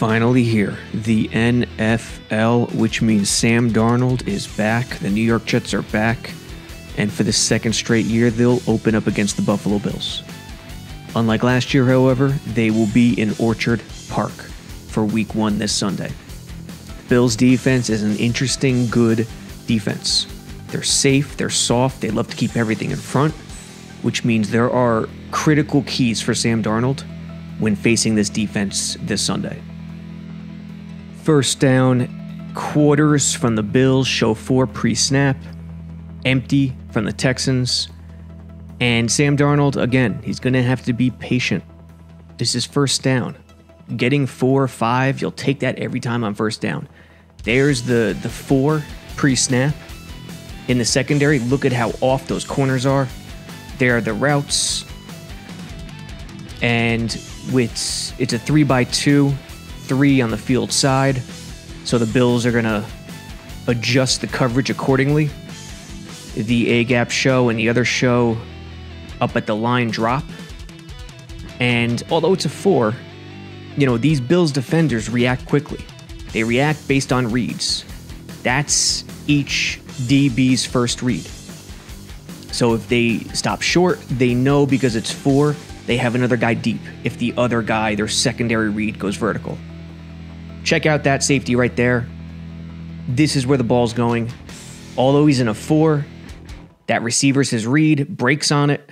Finally here. The NFL, which means Sam Darnold is back. The New York Jets are back. And for the second straight year, they'll open up against the Buffalo Bills. Unlike last year, however, they will be in Orchard Park for week one this Sunday. The Bills' defense is an interesting, good defense. They're safe, they're soft, they love to keep everything in front, which means there are critical keys for Sam Darnold when facing this defense this Sunday. First down, quarters from the Bills show four pre snap, empty from the Texans. And Sam Darnold, again, he's going to have to be patient. This is first down. Getting four or five, you'll take that every time on first down. There's the, the four pre snap. In the secondary, look at how off those corners are. There are the routes. And with it's a three by two, three on the field side. So the Bills are gonna adjust the coverage accordingly. The A gap show and the other show up at the line drop. And although it's a four, you know, these Bills defenders react quickly. They react based on reads. That's each DB's first read. So if they stop short, they know because it's four, they have another guy deep if the other guy, their secondary read, goes vertical. Check out that safety right there. This is where the ball's going. Although he's in a four, that receiver's his read, breaks on it.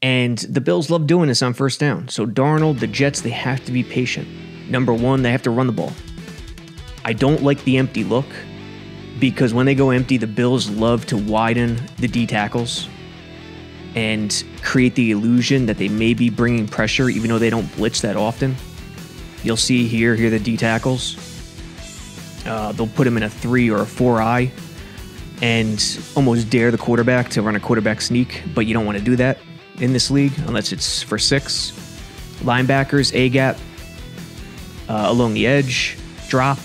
And the Bills love doing this on first down. So Darnold, the Jets, they have to be patient. Number one, they have to run the ball. I don't like the empty look because when they go empty, the Bills love to widen the D tackles and create the illusion that they may be bringing pressure, even though they don't blitz that often. You'll see here, here the D tackles. Uh, they'll put him in a three or a four eye and almost dare the quarterback to run a quarterback sneak, but you don't want to do that in this league unless it's for six. Linebackers, A gap, uh, along the edge, drop.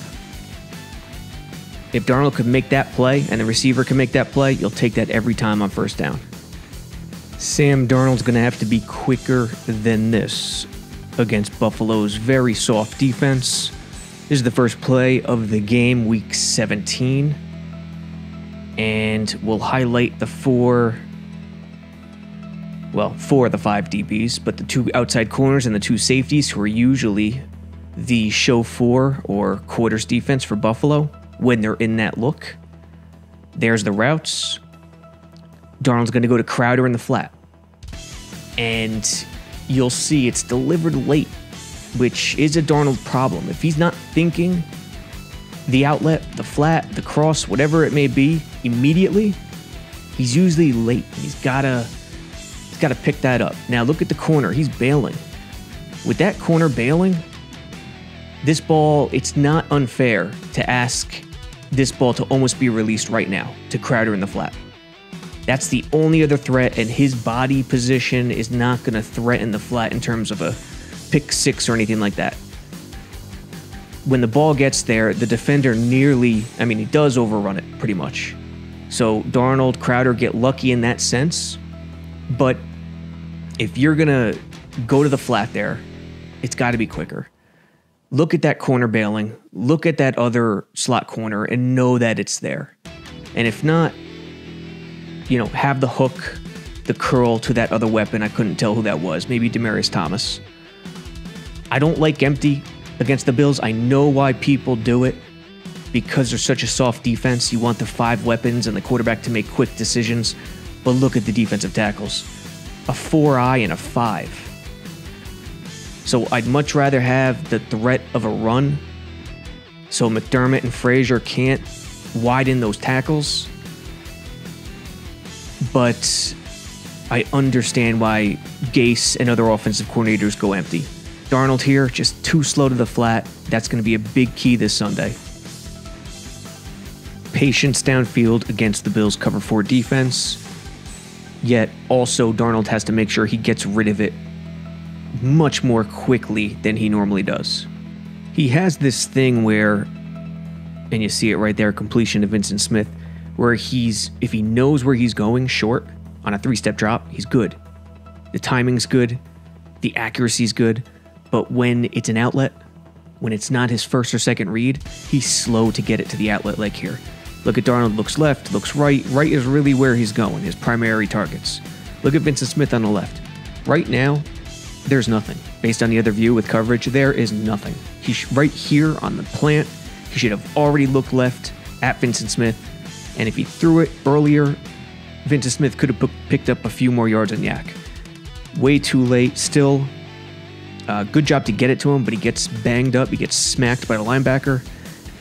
If Darnold could make that play and the receiver can make that play, you'll take that every time on first down. Sam Darnold's going to have to be quicker than this against Buffalo's very soft defense. This is the first play of the game, week 17. And we'll highlight the four, well, four of the five DBs, but the two outside corners and the two safeties, who are usually the show four or quarters defense for Buffalo when they're in that look. There's the routes. Darnold's going to go to Crowder in the flat. And you'll see it's delivered late, which is a Darnold problem. If he's not thinking the outlet, the flat, the cross, whatever it may be, immediately, he's usually late. He's gotta he's gotta pick that up. Now look at the corner. He's bailing. With that corner bailing, this ball, it's not unfair to ask this ball to almost be released right now to Crowder in the flat. That's the only other threat, and his body position is not going to threaten the flat in terms of a pick six or anything like that. When the ball gets there, the defender nearly, I mean, he does overrun it pretty much. So Darnold, Crowder get lucky in that sense. But if you're going to go to the flat there, it's got to be quicker. Look at that corner bailing, look at that other slot corner, and know that it's there. And if not, you know, have the hook, the curl to that other weapon. I couldn't tell who that was. Maybe Demaryius Thomas. I don't like empty against the Bills. I know why people do it because they're such a soft defense. You want the five weapons and the quarterback to make quick decisions. But look at the defensive tackles a four eye and a five. So I'd much rather have the threat of a run so McDermott and Frazier can't widen those tackles but I understand why Gase and other offensive coordinators go empty. Darnold here, just too slow to the flat. That's going to be a big key this Sunday. Patience downfield against the Bills' cover four defense. Yet also, Darnold has to make sure he gets rid of it much more quickly than he normally does. He has this thing where, and you see it right there completion to Vyncint Smith where he's if he knows where he's going short on a three-step drop, he's good. The timing's good, the accuracy's good, but when it's an outlet, when it's not his first or second read, he's slow to get it to the outlet like here. Look at Darnold, looks left, looks right. Right is really where he's going, his primary targets. Look at Vyncint Smith on the left. Right now, there's nothing. Based on the other view with coverage, there is nothing. He's right here on the plant. He should have already looked left at Vyncint Smith. And if he threw it earlier, Vyncint Smith could have picked up a few more yards on YAC. Way too late. Still, uh, good job to get it to him, but he gets banged up. He gets smacked by the linebacker.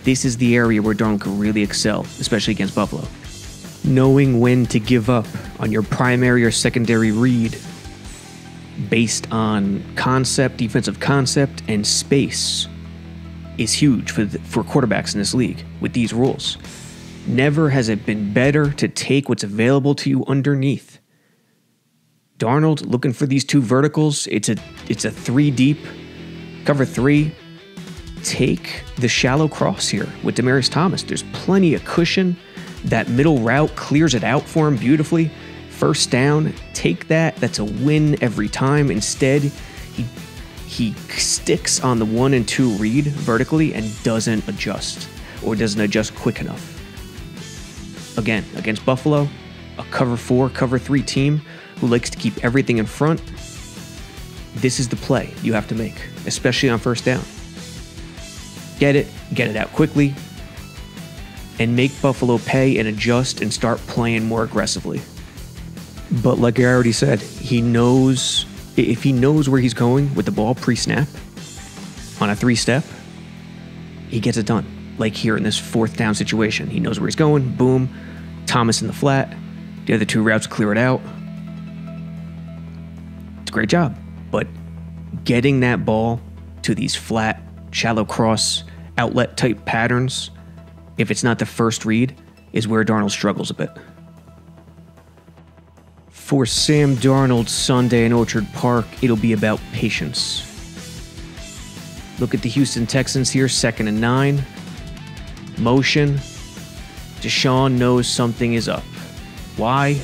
This is the area where Darnold can really excel, especially against Buffalo. Knowing when to give up on your primary or secondary read based on concept, defensive concept, and space is huge for, the, for quarterbacks in this league with these rules. Never has it been better to take what's available to you underneath. Darnold looking for these two verticals. It's a it's a three deep, cover three. Take the shallow cross here with Demaryius Thomas. There's plenty of cushion. That middle route clears it out for him beautifully. First down, take that. That's a win every time. Instead, he he sticks on the one and two read vertically and doesn't adjust or doesn't adjust quick enough. Again, against Buffalo, a cover four, cover three team who likes to keep everything in front, this is the play you have to make, especially on first down. Get it, get it out quickly, and make Buffalo pay and adjust and start playing more aggressively. But like I already said, he knows if he knows where he's going with the ball pre snap on a three step, he gets it done. Like here in this fourth down situation, he knows where he's going. Boom. Thomas in the flat. The other two routes clear it out. It's a great job. But getting that ball to these flat, shallow cross, outlet type patterns, if it's not the first read, is where Darnold struggles a bit. For Sam Darnold Sunday in Orchard Park, it'll be about patience. Look at the Houston Texans here, second and nine. Motion. Deshaun knows something is up. Why?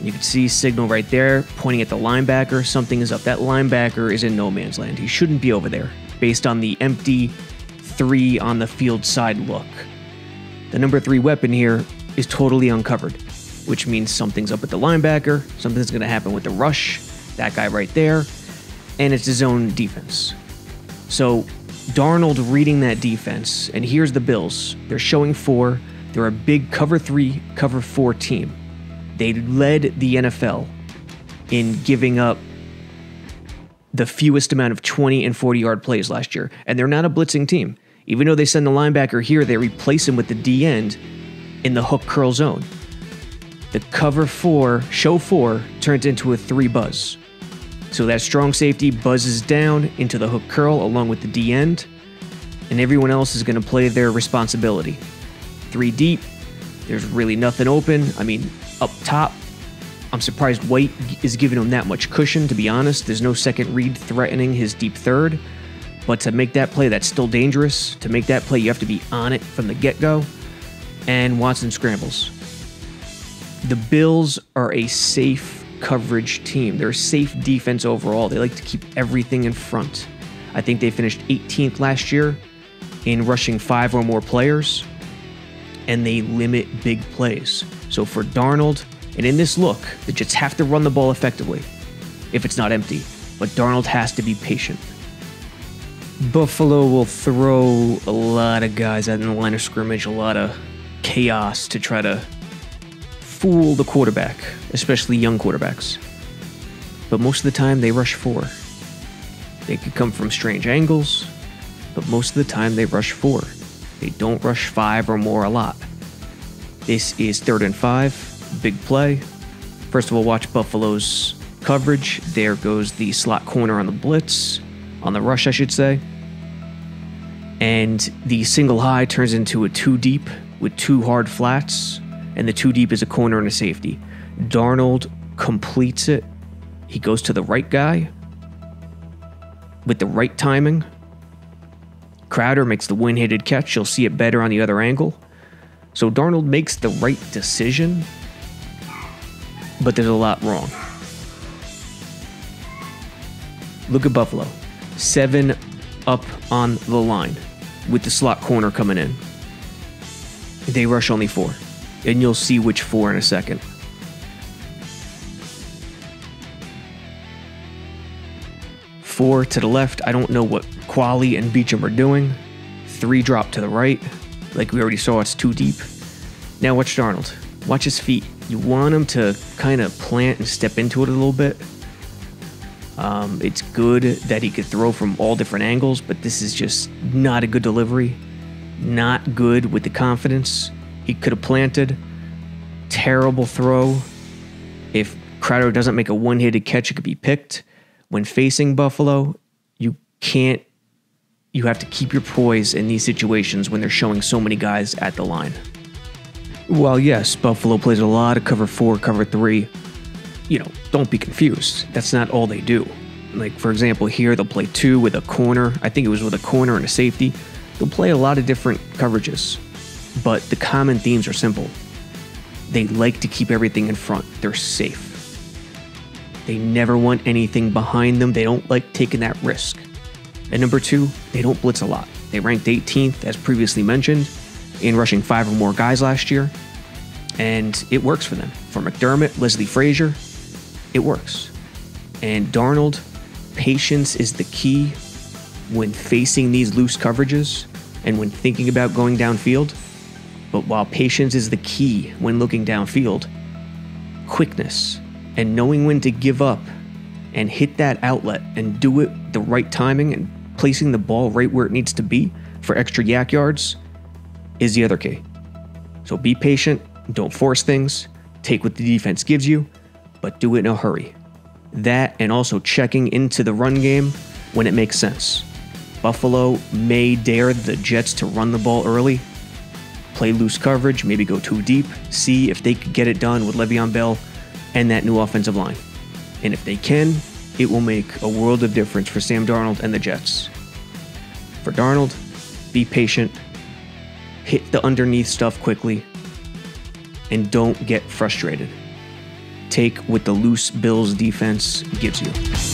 You can see signal right there pointing at the linebacker. Something is up. That linebacker is in no man's land. He shouldn't be over there based on the empty three on the field side look. The number three weapon here is totally uncovered, which means something's up with the linebacker, something's going to happen with the rush, that guy right there, and it's his own defense. So Darnold reading that defense, and here's the Bills. They're showing four. They're a big cover three, cover four team. They led the NFL in giving up the fewest amount of 20 and 40 yard plays last year. And they're not a blitzing team. Even though they send the linebacker here, they replace him with the D end in the hook curl zone. The cover four, show four, turned into a three buzz. So that strong safety buzzes down into the hook curl along with the D end, and everyone else is going to play their responsibility. Three deep, there's really nothing open. I mean, up top, I'm surprised White is giving him that much cushion, to be honest. There's no second read threatening his deep third. But to make that play, that's still dangerous. To make that play, you have to be on it from the get go. And Watson scrambles. The Bills are a safe coverage team. They're a safe defense overall. They like to keep everything in front. I think they finished 18th last year in rushing five or more players, and they limit big plays. So for Darnold, and in this look, the Jets have to run the ball effectively if it's not empty, but Darnold has to be patient. Buffalo will throw a lot of guys out in the line of scrimmage, a lot of chaos to try to fool the quarterback, especially young quarterbacks. But most of the time, they rush four. They could come from strange angles, but most of the time, they rush four. They don't rush five or more a lot. This is third and five, big play. First of all, watch Buffalo's coverage. There goes the slot corner on the blitz, on the rush, I should say. And the single high turns into a two deep with two hard flats, and the two deep is a corner and a safety. Darnold completes it. He goes to the right guy with the right timing. Crowder makes the win headed catch. You'll see it better on the other angle. So Darnold makes the right decision, but there's a lot wrong. Look at Buffalo. Seven up on the line with the slot corner coming in. They rush only four, and you'll see which four in a second. Four to the left. I don't know what Kalil and Beachum are doing. Three drop to the right. Like we already saw, it's too deep. Now watch Darnold. Watch his feet. You want him to kind of plant and step into it a little bit. Um, it's good that he could throw from all different angles, but this is just not a good delivery. Not good with the confidence. He could have planted. Terrible throw. If Crowder doesn't make a one handed catch, it could be picked. When facing Buffalo, you can't, you have to keep your poise in these situations when they're showing so many guys at the line. While yes, Buffalo plays a lot of cover four, cover three, you know, don't be confused. That's not all they do. Like, for example, here they'll play two with a corner. I think it was with a corner and a safety. They'll play a lot of different coverages, but the common themes are simple. They like to keep everything in front, they're safe. They never want anything behind them, they don't like taking that risk. And number two, they don't blitz a lot. They ranked 18th, as previously mentioned, in rushing five or more guys last year, and it works for them. For McDermott, Leslie Frazier, it works. And Darnold, patience is the key when facing these loose coverages and when thinking about going downfield. But while patience is the key when looking downfield, quickness and knowing when to give up and hit that outlet and do it the right timing and placing the ball right where it needs to be for extra YAC yards is the other key. So be patient, don't force things, take what the defense gives you, but do it in a hurry. That and also checking into the run game when it makes sense. Buffalo may dare the Jets to run the ball early, play loose coverage, maybe go too deep, see if they could get it done with Le'Veon Bell and that new offensive line. And if they can, it will make a world of difference for Sam Darnold and the Jets. For Darnold, be patient, hit the underneath stuff quickly, and don't get frustrated. Take what the loose Bills defense gives you.